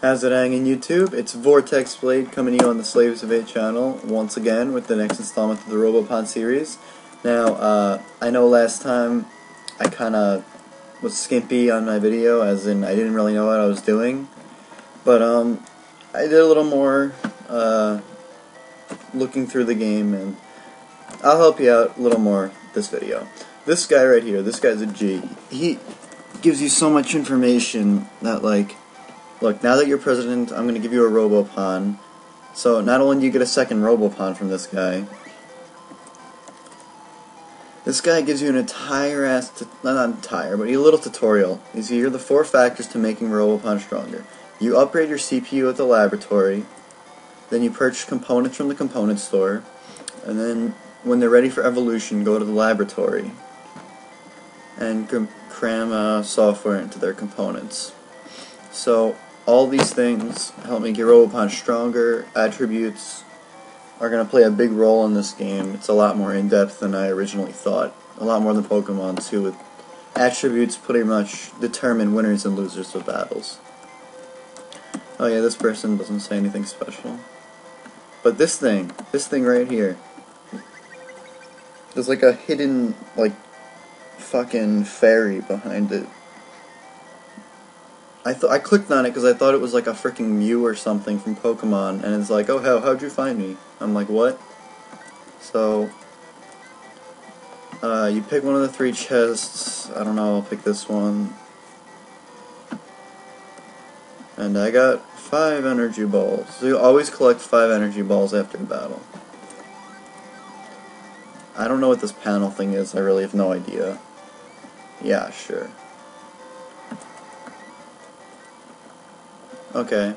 How's it hanging YouTube? It's VortexBlade coming to you on the Slaves of 8 channel once again with the next installment of the Robopon series. Now, uh, I know last time I kind of was skimpy on my video, as in I didn't really know what I was doing. But, um, I did a little more, uh, looking through the game, and I'll help you out a little more this video. This guy right here, this guy's a G. He gives you so much information that, like, look, now that you're president, I'm going to give you a Robopon. So not only do you get a second Robopon from this guy, this guy gives you an entire ass, not entire, but a little tutorial. He's here the four factors to making Robopon stronger. You upgrade your CPU at the laboratory, then you purchase components from the component store, and then when they're ready for evolution, go to the laboratory and cram uh, software into their components. So all these things help make your Robopon stronger. Attributes are going to play a big role in this game. It's a lot more in-depth than I originally thought. A lot more than Pokemon too, with attributes pretty much determine winners and losers of battles. Oh yeah, this person doesn't say anything special. But this thing, this thing right here, there's like a hidden, like, fucking fairy behind it. I I clicked on it because I thought it was like a freaking Mew or something from Pokemon, and it's like, oh hell, how'd you find me? I'm like, what? So, uh, you pick one of the three chests. I don't know. I'll pick this one, and I got five energy balls. So you always collect five energy balls after a battle. I don't know what this panel thing is. I really have no idea. Yeah, sure. Okay.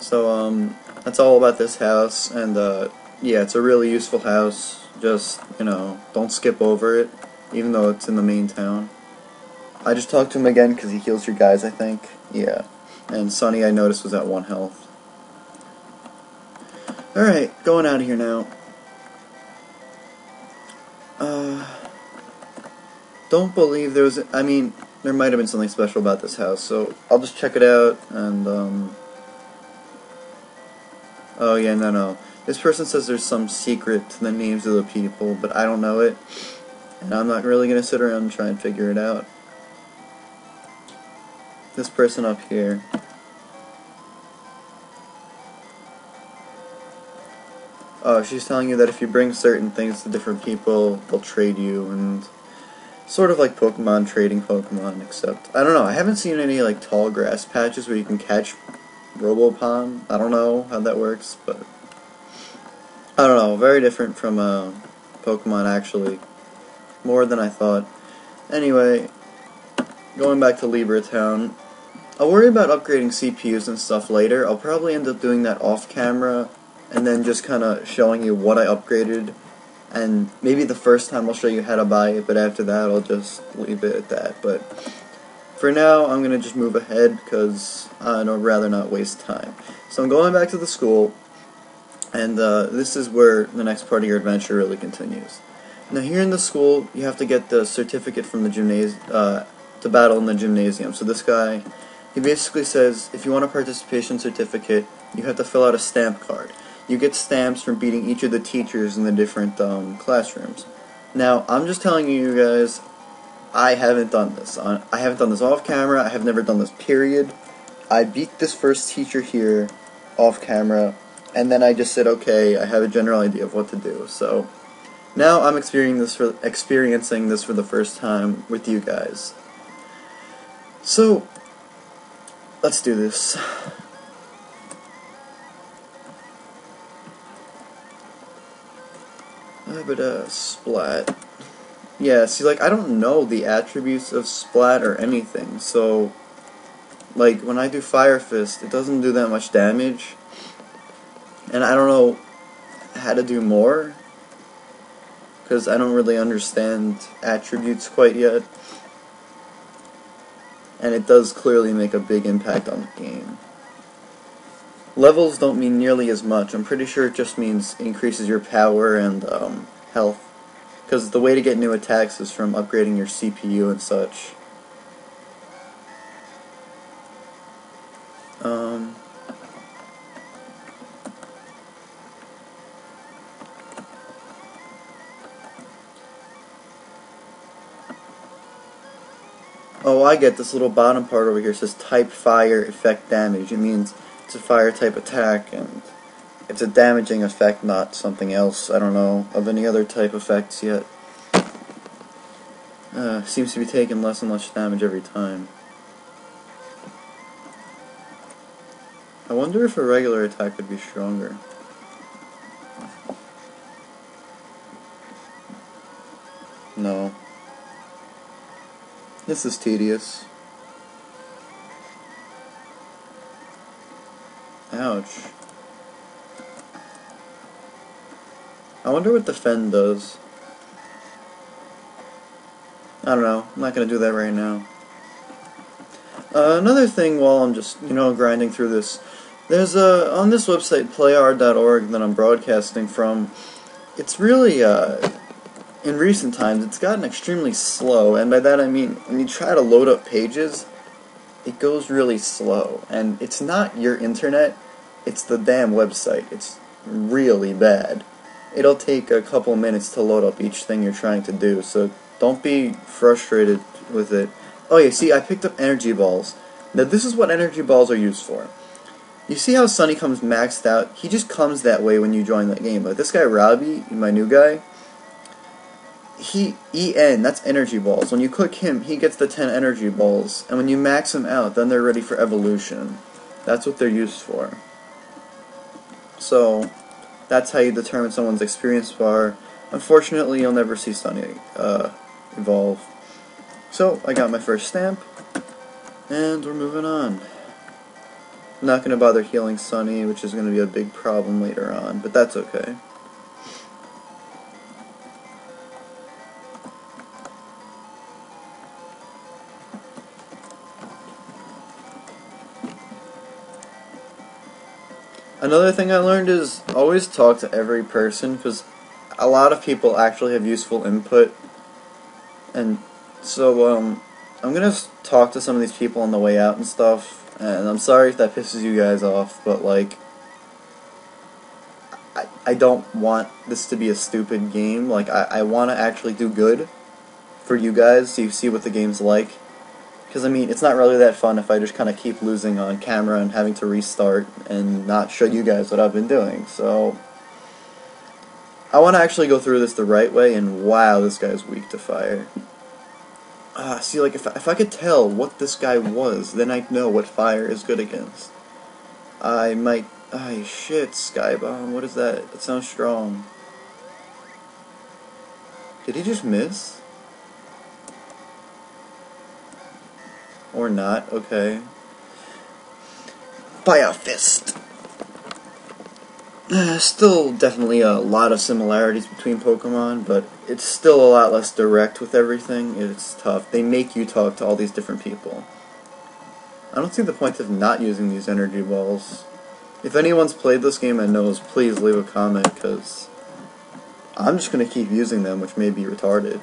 So, um, that's all about this house, and, uh, yeah, it's a really useful house. Just, you know, don't skip over it, even though it's in the main town. I just talked to him again because he heals your guys, I think. Yeah. And Sunny, I noticed, was at one health. Alright, going out of here now. Uh, don't believe there was. I mean, there might have been something special about this house, so I'll just check it out and. um... Oh yeah, no, no. This person says there's some secret to the names of the people, but I don't know it, and I'm not really gonna sit around and try and figure it out. This person up here. Oh, she's telling you that if you bring certain things to different people, they'll trade you, and sort of like Pokemon trading Pokemon, except I don't know. I haven't seen any like tall grass patches where you can catch Robopon. I don't know how that works, but I don't know. Very different from uh, Pokemon, actually. More than I thought. Anyway, going back to Libra Town. I'll worry about upgrading CPUs and stuff later. I'll probably end up doing that off camera and then just kind of showing you what I upgraded and maybe the first time I'll show you how to buy it, but after that I'll just leave it at that. But for now, I'm going to just move ahead because I'd rather not waste time. So I'm going back to the school, and uh, this is where the next part of your adventure really continues. Now here in the school, you have to get the certificate from the gymnasium uh, to battle in the gymnasium. So this guy, he basically says if you want a participation certificate, you have to fill out a stamp card you get stamps from beating each of the teachers in the different um, classrooms. Now, I'm just telling you guys, I haven't done this. I haven't done this off camera. I have never done this, period. I beat this first teacher here off camera, and then I just said, okay, I have a general idea of what to do. So now I'm experiencing this for, experiencing this for the first time with you guys. So, let's do this. But uh, Splat. Yeah, see, like, I don't know the attributes of Splat or anything, so, like, when I do Fire Fist, it doesn't do that much damage, and I don't know how to do more, because I don't really understand attributes quite yet, and it does clearly make a big impact on the game. Levels don't mean nearly as much. I'm pretty sure it just means increases your power and um, health. Because the way to get new attacks is from upgrading your CPU and such. Um... Oh, I get this little bottom part over here. It says type fire effect damage. It means it's a fire type attack, and it's a damaging effect, not something else. I don't know of any other type effects yet. Uh, seems to be taking less and less damage every time. I wonder if a regular attack would be stronger. No. This is tedious. Ouch. I wonder what the Fen does. I don't know. I'm not going to do that right now. Uh, another thing while I'm just, you know, grinding through this, there's a, on this website, playr.org, that I'm broadcasting from, it's really, uh, in recent times, it's gotten extremely slow, and by that I mean when you try to load up pages, it goes really slow. And it's not your internet, it's the damn website. It's really bad. It'll take a couple minutes to load up each thing you're trying to do, so don't be frustrated with it. Oh yeah, see, I picked up energy balls. Now this is what energy balls are used for. You see how Sunny comes maxed out? He just comes that way when you join the game. But this guy, Robbie, my new guy, he EN, that's energy balls. When you click him, he gets the 10 energy balls. And when you max them out, then they're ready for evolution. That's what they're used for. So, that's how you determine someone's experience bar. Unfortunately, you'll never see Sunny uh, evolve. So, I got my first stamp. And we're moving on. I'm not going to bother healing Sunny, which is going to be a big problem later on, but that's okay. Another thing I learned is always talk to every person because a lot of people actually have useful input. And so um, I'm going to talk to some of these people on the way out and stuff. And I'm sorry if that pisses you guys off, but like, I, I don't want this to be a stupid game. Like, I, I want to actually do good for you guys so you see what the game's like. Because, I mean, it's not really that fun if I just kind of keep losing on camera and having to restart and not show you guys what I've been doing. So, I want to actually go through this the right way, and wow, this guy's weak to fire. Ah, see, like, if, if I could tell what this guy was, then I'd know what fire is good against. I might... Ah, shit, Skybomb, what is that? That sounds strong. Did he just miss? Or not, okay. Fire Fist! Uh, still definitely a lot of similarities between Pokemon, but it's still a lot less direct with everything. It's tough. They make you talk to all these different people. I don't see the point of not using these energy balls. If anyone's played this game and knows, please leave a comment, because I'm just going to keep using them, which may be retarded.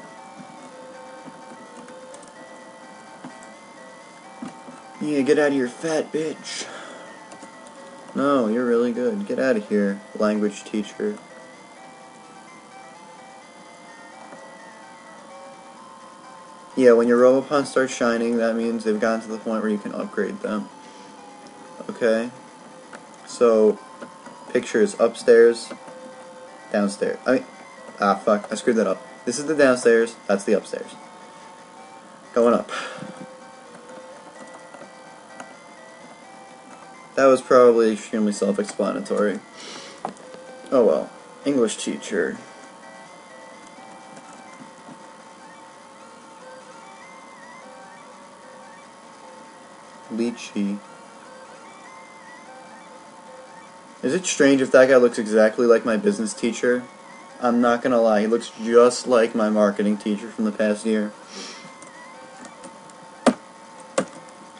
Yeah, get out of here, fat bitch. No, you're really good. Get out of here, language teacher. Yeah, when your Robopon starts shining, that means they've gotten to the point where you can upgrade them. Okay? So, pictures upstairs, downstairs. I mean, ah, fuck, I screwed that up. This is the downstairs, that's the upstairs. Going up. That was probably extremely self-explanatory. Oh well. English teacher. Lychee. Is it strange if that guy looks exactly like my business teacher? I'm not gonna lie, he looks just like my marketing teacher from the past year.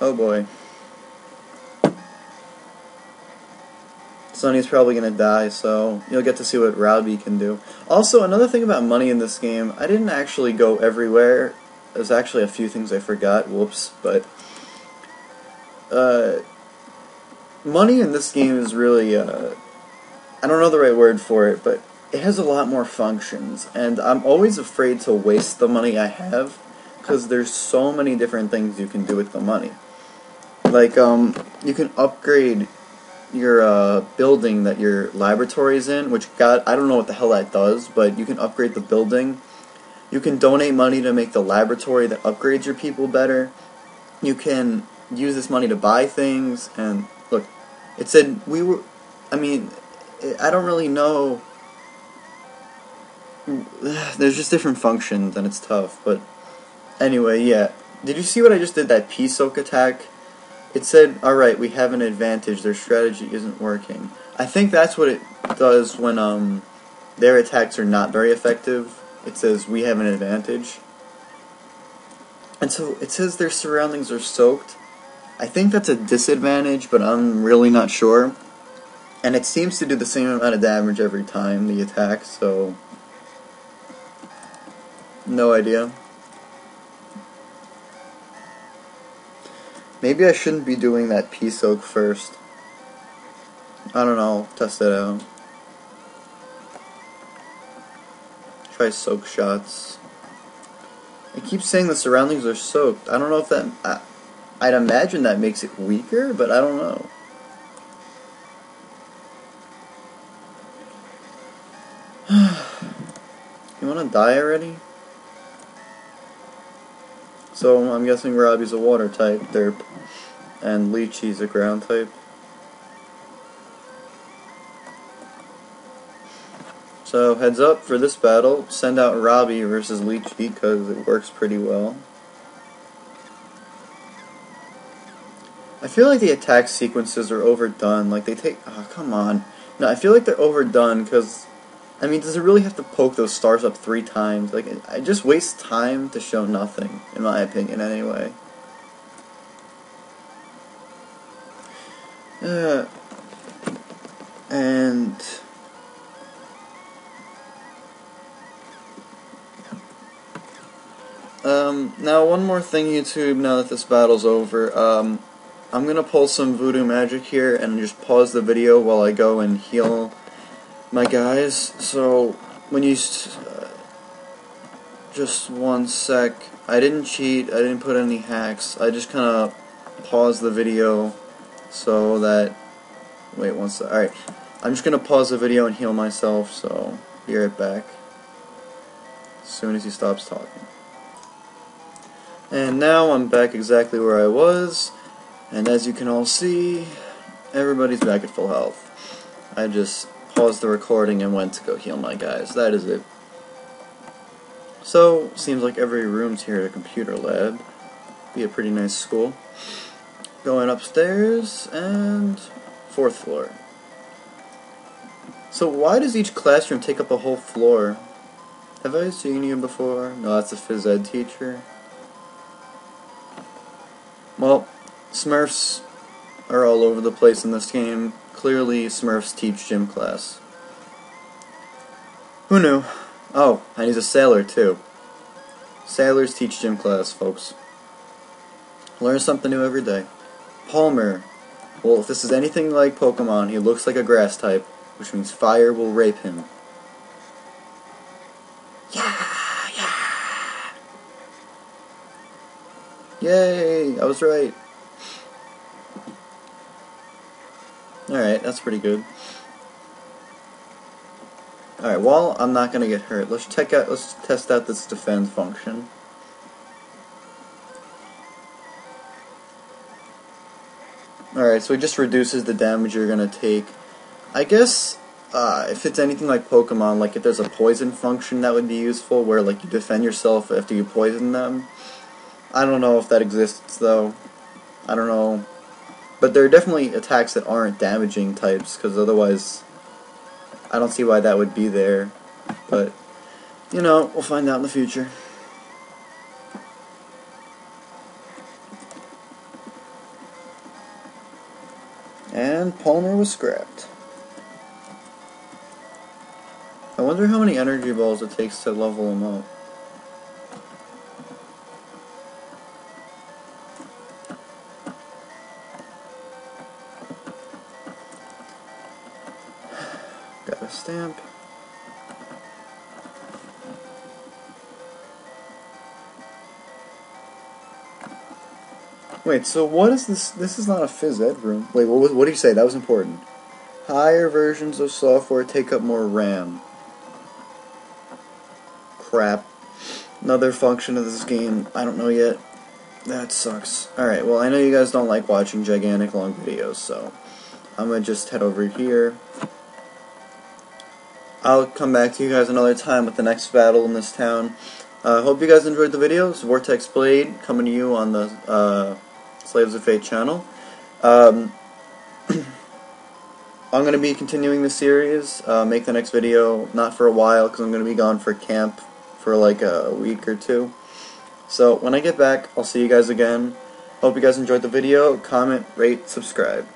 Oh boy. Sunny's probably going to die, so you'll get to see what Rowdy can do. Also, another thing about money in this game, I didn't actually go everywhere. There's actually a few things I forgot, whoops, but... Uh, money in this game is really, uh, I don't know the right word for it, but it has a lot more functions, and I'm always afraid to waste the money I have, because there's so many different things you can do with the money. Like, um, you can upgrade your uh, building that your laboratory is in, which God, I don't know what the hell that does, but you can upgrade the building. You can donate money to make the laboratory that upgrades your people better. You can use this money to buy things, and look, it said we were. I mean, I don't really know. There's just different functions, and it's tough. But anyway, yeah. Did you see what I just did? That P soak attack. It said, "All right, we have an advantage. Their strategy isn't working." I think that's what it does when um their attacks are not very effective. It says we have an advantage. And so it says their surroundings are soaked. I think that's a disadvantage, but I'm really not sure. And it seems to do the same amount of damage every time the attack, so no idea. Maybe I shouldn't be doing that P soak first. I don't know, test it out. Try soak shots. I keep saying the surroundings are soaked. I don't know if that. I, I'd imagine that makes it weaker, but I don't know. you want to die already? So I'm guessing Robbie's a water type, derp, and Leechy's a ground type. So heads up for this battle, send out Robbie versus Leechy because it works pretty well. I feel like the attack sequences are overdone. Like they take, oh come on. No, I feel like they're overdone because, I mean, does it really have to poke those stars up three times? Like, I just waste time to show nothing, in my opinion, anyway. Uh, and Um, now, one more thing, YouTube, now that this battle's over. Um, I'm gonna pull some voodoo magic here and just pause the video while I go and heal my guys. So, when you... Uh, just one sec. I didn't cheat, I didn't put any hacks. I just kind of paused the video so that... Wait one sec. Alright. I'm just gonna pause the video and heal myself, so be right back. As soon as he stops talking. And now I'm back exactly where I was, and as you can all see, everybody's back at full health. I just paused the recording and went to go heal my guys. That is it. So, seems like every room's here at a computer lab. Be a pretty nice school. Going upstairs, and fourth floor. So why does each classroom take up a whole floor? Have I seen you before? No, that's a phys ed teacher. Well, Smurfs are all over the place in this game. Clearly, Smurfs teach gym class. Who knew? Oh, and he's a sailor, too. Sailors teach gym class, folks. Learn something new every day. Palmer. Well, if this is anything like Pokemon, he looks like a grass type, which means fire will rape him. Yeah, yeah. Yay! I was right. Alright, that's pretty good. Alright, well, I'm not gonna get hurt. Let's check out let's test out this defend function. Alright, so it just reduces the damage you're gonna take. I guess uh, if it's anything like Pokemon, like if there's a poison function that would be useful where like you defend yourself after you poison them, I don't know if that exists though. I don't know. But there are definitely attacks that aren't damaging types, because otherwise I don't see why that would be there. But, you know, we'll find out in the future. And Palmer was scrapped. I wonder how many energy balls it takes to level him up. Got a stamp. Wait, so what is this? This is not a phys ed room. Wait, what, what did you say? That was important. Higher versions of software take up more RAM. Crap. Another function of this game, I don't know yet. That sucks. Alright, well, I know you guys don't like watching gigantic long videos, so I'm gonna just head over here. I'll come back to you guys another time with the next battle in this town. I uh, hope you guys enjoyed the videos. VortexBlade coming to you on the uh, Slaves of Fate channel. Um, I'm going to be continuing the series, uh, make the next video, not for a while, because I'm going to be gone for camp for like a week or two. So when I get back, I'll see you guys again. Hope you guys enjoyed the video. Comment, rate, subscribe.